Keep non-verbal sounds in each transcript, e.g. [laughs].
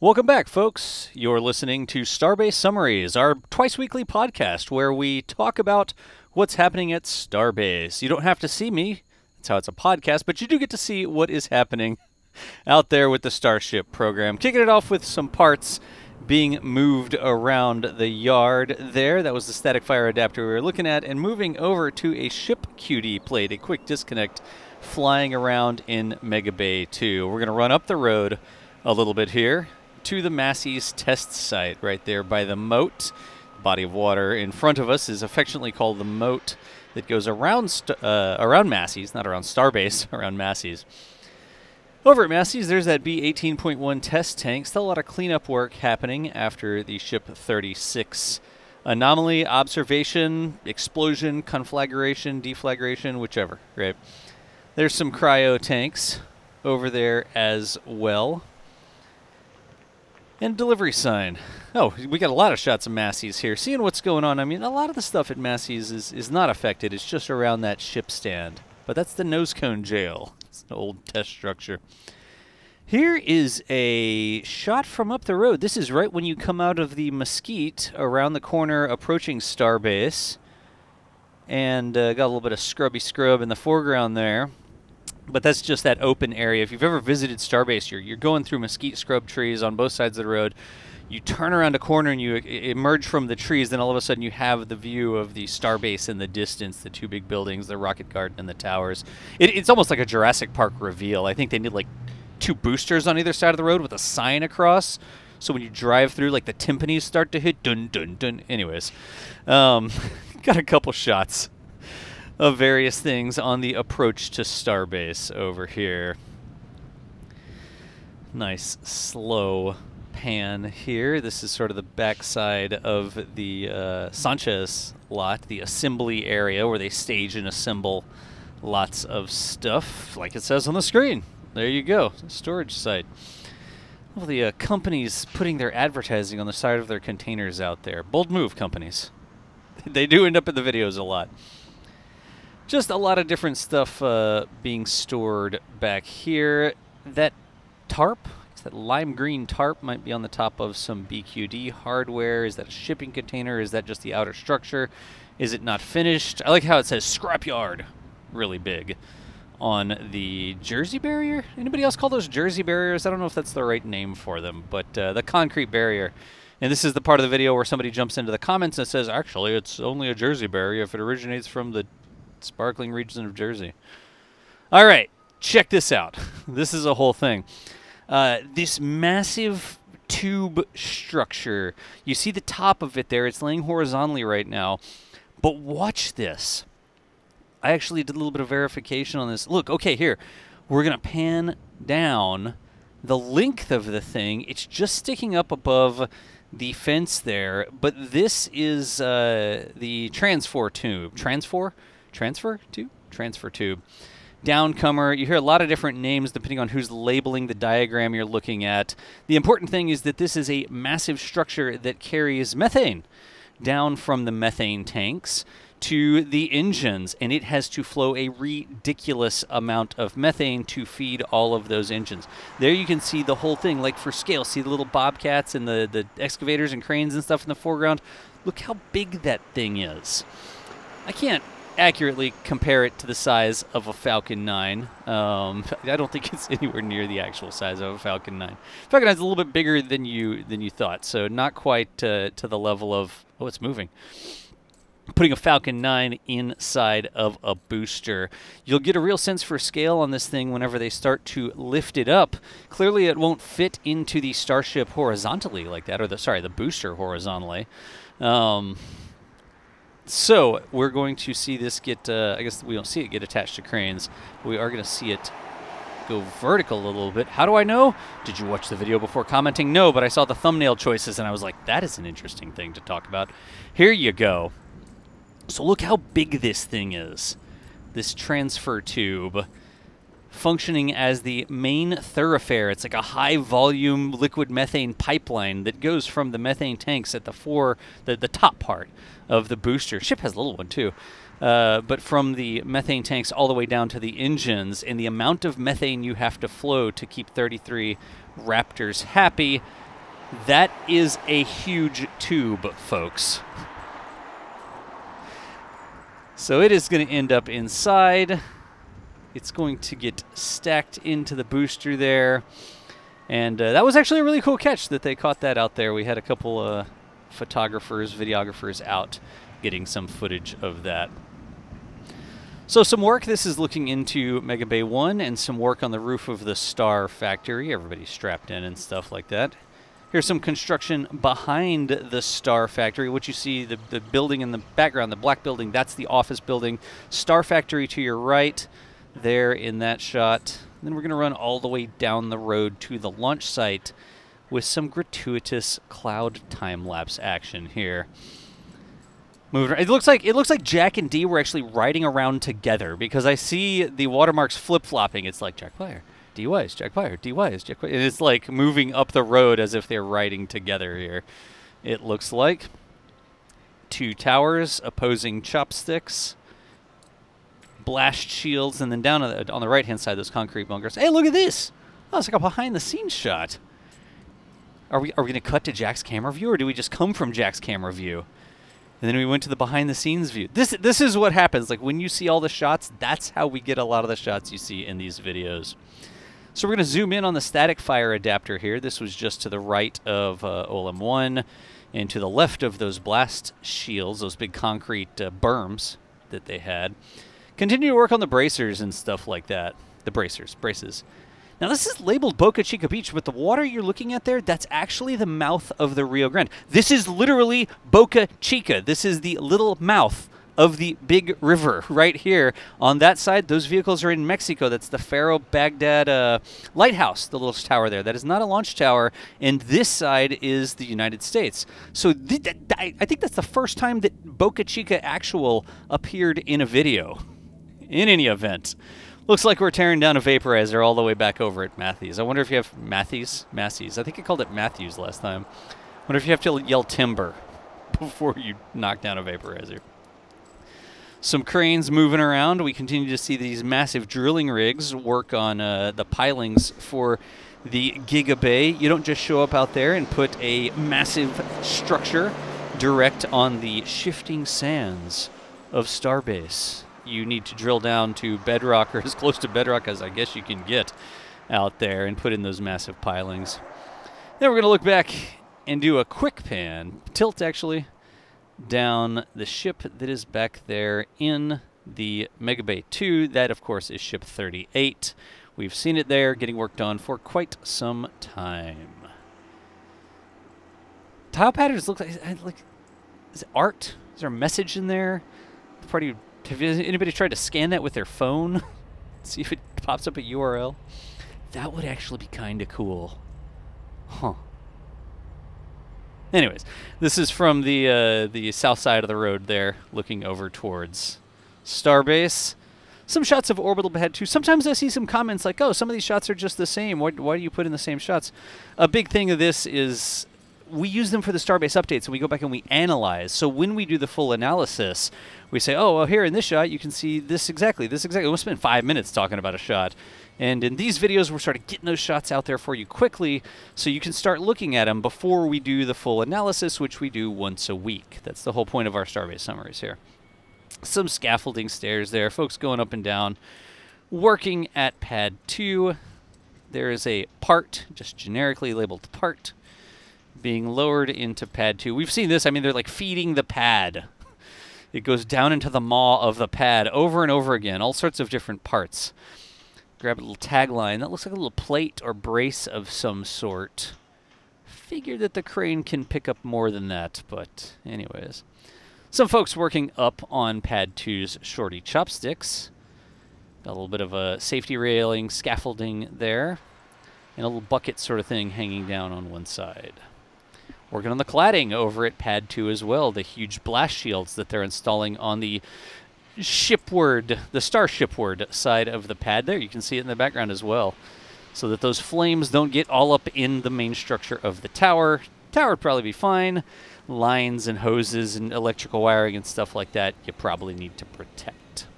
Welcome back, folks. You're listening to Starbase Summaries, our twice weekly podcast where we talk about what's happening at Starbase. You don't have to see me, that's how it's a podcast, but you do get to see what is happening [laughs] out there with the Starship program. Kicking it off with some parts being moved around the yard there. That was the static fire adapter we were looking at, and moving over to a ship QD plate, a quick disconnect flying around in Mega Bay 2. We're going to run up the road a little bit here to the Massey's test site right there by the moat. Body of water in front of us is affectionately called the moat that goes around uh, around Massey's, not around Starbase, [laughs] around Massey's. Over at Massey's, there's that B18.1 test tank. Still a lot of cleanup work happening after the ship 36 anomaly, observation, explosion, conflagration, deflagration, whichever, right? There's some cryo tanks over there as well. And delivery sign. Oh, we got a lot of shots of Massey's here. Seeing what's going on, I mean, a lot of the stuff at Massey's is, is not affected. It's just around that ship stand. But that's the nose cone jail. It's an old test structure. Here is a shot from up the road. This is right when you come out of the Mesquite around the corner approaching Starbase. And uh, got a little bit of scrubby scrub in the foreground there but that's just that open area. If you've ever visited Starbase, you're, you're going through mesquite scrub trees on both sides of the road. You turn around a corner and you emerge from the trees, then all of a sudden you have the view of the Starbase in the distance, the two big buildings, the rocket garden, and the towers. It, it's almost like a Jurassic Park reveal. I think they need like two boosters on either side of the road with a sign across. So when you drive through, like the timpanis start to hit. Dun dun dun. Anyways, um, [laughs] got a couple shots of various things on the approach to Starbase over here. Nice slow pan here. This is sort of the backside of the uh, Sanchez lot, the assembly area where they stage and assemble lots of stuff, like it says on the screen. There you go, storage site. Well, the uh, companies putting their advertising on the side of their containers out there. Bold move, companies. [laughs] they do end up in the videos a lot just a lot of different stuff uh, being stored back here. That tarp, that lime green tarp might be on the top of some BQD hardware. Is that a shipping container? Is that just the outer structure? Is it not finished? I like how it says scrapyard really big on the jersey barrier. Anybody else call those jersey barriers? I don't know if that's the right name for them, but uh, the concrete barrier. And this is the part of the video where somebody jumps into the comments and says, actually, it's only a jersey barrier if it originates from the sparkling region of Jersey. All right, check this out. [laughs] this is a whole thing. Uh, this massive tube structure. You see the top of it there. It's laying horizontally right now. But watch this. I actually did a little bit of verification on this. Look, okay, here. We're going to pan down the length of the thing. It's just sticking up above the fence there. But this is uh, the transfer tube. Transfer? Transfer tube? Transfer tube. Downcomer, you hear a lot of different names depending on who's labeling the diagram you're looking at. The important thing is that this is a massive structure that carries methane down from the methane tanks to the engines, and it has to flow a ridiculous amount of methane to feed all of those engines. There you can see the whole thing, like for scale. See the little bobcats and the, the excavators and cranes and stuff in the foreground? Look how big that thing is. I can't accurately compare it to the size of a Falcon 9. Um, [laughs] I don't think it's anywhere near the actual size of a Falcon 9. Falcon 9 is a little bit bigger than you than you thought, so not quite uh, to the level of oh, it's moving. Putting a Falcon 9 inside of a booster. You'll get a real sense for scale on this thing whenever they start to lift it up. Clearly, it won't fit into the Starship horizontally like that, or the sorry, the booster horizontally. Um, so we're going to see this get, uh, I guess we don't see it get attached to cranes, but we are going to see it go vertical a little bit. How do I know? Did you watch the video before commenting? No, but I saw the thumbnail choices and I was like, that is an interesting thing to talk about. Here you go. So look how big this thing is. This transfer tube functioning as the main thoroughfare. It's like a high volume liquid methane pipeline that goes from the methane tanks at the four, the, the top part of the booster. Ship has a little one too. Uh, but from the methane tanks all the way down to the engines, and the amount of methane you have to flow to keep 33 Raptors happy That is a huge tube, folks. So it is going to end up inside. It's going to get stacked into the booster there. And uh, that was actually a really cool catch that they caught that out there. We had a couple uh, photographers, videographers out getting some footage of that. So some work, this is looking into Mega Bay 1 and some work on the roof of the Star Factory. Everybody's strapped in and stuff like that. Here's some construction behind the Star Factory. What you see, the, the building in the background, the black building, that's the office building. Star Factory to your right, there in that shot. Then we're going to run all the way down the road to the launch site with some gratuitous cloud time-lapse action here. Moving, it looks like it looks like Jack and Dee were actually riding around together because I see the watermarks flip-flopping. It's like Jack Beyer, D Wise, Jack Beyer, D Wise, Jack Beyer. And it's like moving up the road as if they're riding together here. It looks like two towers opposing chopsticks blast shields, and then down on the, on the right hand side, those concrete bunkers. Hey, look at this! Oh, it's like a behind the scenes shot. Are we are we going to cut to Jack's camera view, or do we just come from Jack's camera view? And then we went to the behind the scenes view. This this is what happens. Like when you see all the shots, that's how we get a lot of the shots you see in these videos. So we're going to zoom in on the static fire adapter here. This was just to the right of uh, OLM1 and to the left of those blast shields, those big concrete uh, berms that they had. Continue to work on the bracers and stuff like that. The bracers, braces. Now this is labeled Boca Chica Beach, but the water you're looking at there, that's actually the mouth of the Rio Grande. This is literally Boca Chica. This is the little mouth of the big river [laughs] right here. On that side, those vehicles are in Mexico. That's the Faro Bagdad uh, Lighthouse, the little tower there. That is not a launch tower. And this side is the United States. So th th I think that's the first time that Boca Chica Actual appeared in a video in any event. Looks like we're tearing down a vaporizer all the way back over at Matthews. I wonder if you have Matthews? Matthews. I think I called it Matthews last time. I wonder if you have to yell timber [laughs] before you knock down a vaporizer. Some cranes moving around. We continue to see these massive drilling rigs work on uh, the pilings for the Giga Bay. You don't just show up out there and put a massive structure direct on the shifting sands of Starbase you need to drill down to bedrock or [laughs] as close to bedrock as I guess you can get out there and put in those massive pilings. Then we're going to look back and do a quick pan, tilt actually, down the ship that is back there in the Mega Bay 2. That, of course, is ship 38. We've seen it there getting work done for quite some time. Tile patterns look like, like is it art? Is there a message in there? Pretty have anybody tried to scan that with their phone? [laughs] See if it pops up a URL? That would actually be kind of cool. Huh. Anyways, this is from the uh, the south side of the road there, looking over towards Starbase. Some shots of orbital pad too. Sometimes I see some comments like, "Oh, some of these shots are just the same. Why, why do you put in the same shots?" A big thing of this is we use them for the Starbase updates, and we go back and we analyze. So when we do the full analysis, we say, oh, well, here in this shot, you can see this exactly, this exactly. We'll spend five minutes talking about a shot. And in these videos, we're sort of getting those shots out there for you quickly so you can start looking at them before we do the full analysis, which we do once a week. That's the whole point of our Starbase summaries here. Some scaffolding stairs there, folks going up and down, working at pad 2. There is a part, just generically labeled part, being lowered into pad 2. We've seen this, I mean, they're like feeding the pad it goes down into the maw of the pad over and over again, all sorts of different parts. Grab a little tagline. That looks like a little plate or brace of some sort. Figure that the crane can pick up more than that, but anyways. Some folks working up on pad 2's shorty chopsticks. Got a little bit of a safety railing, scaffolding there, and a little bucket sort of thing hanging down on one side. Working on the cladding over at Pad 2 as well, the huge blast shields that they're installing on the shipward, the starshipward side of the pad there. You can see it in the background as well. So that those flames don't get all up in the main structure of the tower. Tower would probably be fine. Lines and hoses and electrical wiring and stuff like that you probably need to protect.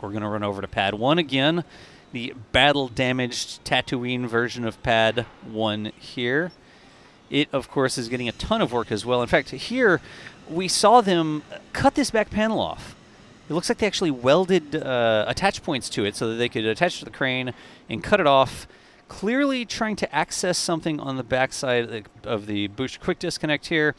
We're going to run over to pad 1 again. The battle damaged Tatooine version of pad 1 here it, of course, is getting a ton of work as well. In fact, here we saw them cut this back panel off. It looks like they actually welded uh, attach points to it so that they could attach to the crane and cut it off, clearly trying to access something on the backside of the boost quick disconnect here.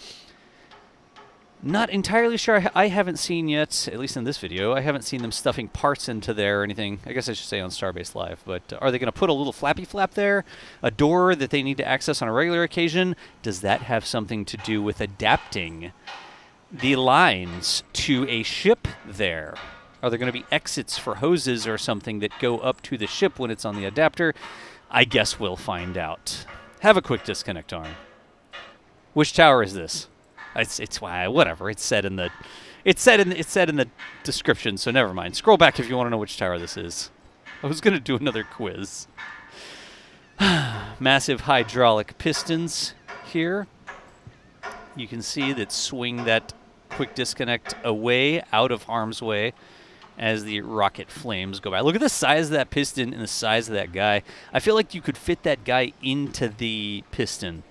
Not entirely sure. I haven't seen yet, at least in this video, I haven't seen them stuffing parts into there or anything. I guess I should say on Starbase Live. But are they going to put a little flappy flap there? A door that they need to access on a regular occasion? Does that have something to do with adapting the lines to a ship there? Are there going to be exits for hoses or something that go up to the ship when it's on the adapter? I guess we'll find out. Have a quick disconnect arm. Which tower is this? It's it's why whatever. It's said in the it's said in it's said in the description, so never mind. Scroll back if you want to know which tower this is. I was gonna do another quiz. [sighs] Massive hydraulic pistons here. You can see that swing that quick disconnect away out of harm's way as the rocket flames go by. Look at the size of that piston and the size of that guy. I feel like you could fit that guy into the piston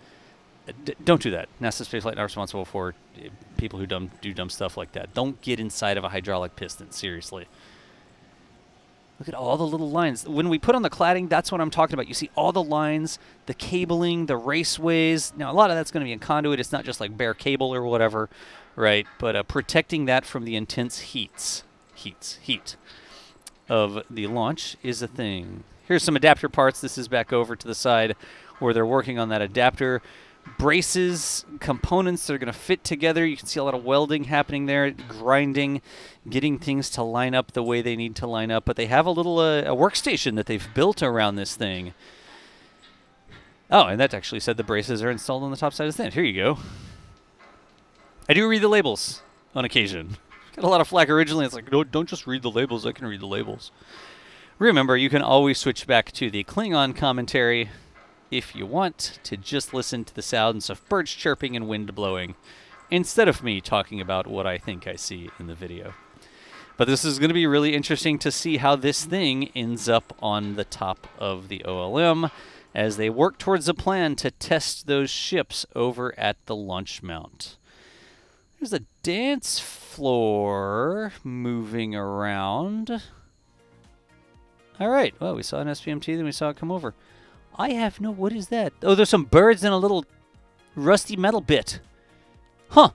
D don't do that. NASA Spaceflight not responsible for eh, people who dumb, do dumb stuff like that. Don't get inside of a hydraulic piston, seriously. Look at all the little lines. When we put on the cladding, that's what I'm talking about. You see all the lines, the cabling, the raceways. Now, a lot of that's going to be in conduit. It's not just like bare cable or whatever, right? But uh, protecting that from the intense heats, heats, heat of the launch is a thing. Here's some adapter parts. This is back over to the side where they're working on that adapter braces, components that are going to fit together. You can see a lot of welding happening there, grinding, getting things to line up the way they need to line up. But they have a little uh, a workstation that they've built around this thing. Oh, and that actually said the braces are installed on the top side of the stand. Here you go. I do read the labels on occasion. Got a lot of flack originally. It's like, no, don't just read the labels. I can read the labels. Remember, you can always switch back to the Klingon commentary if you want to just listen to the sounds of birds chirping and wind blowing instead of me talking about what I think I see in the video. But this is going to be really interesting to see how this thing ends up on the top of the OLM as they work towards a plan to test those ships over at the launch mount. There's a dance floor moving around. All right, well, we saw an SPMT, then we saw it come over. I have no... What is that? Oh, there's some birds and a little rusty metal bit. Huh.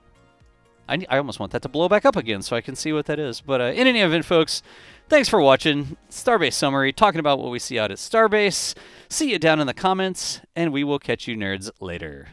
I, I almost want that to blow back up again so I can see what that is. But uh, in any event, folks, thanks for watching. Starbase Summary, talking about what we see out at Starbase. See you down in the comments, and we will catch you nerds later.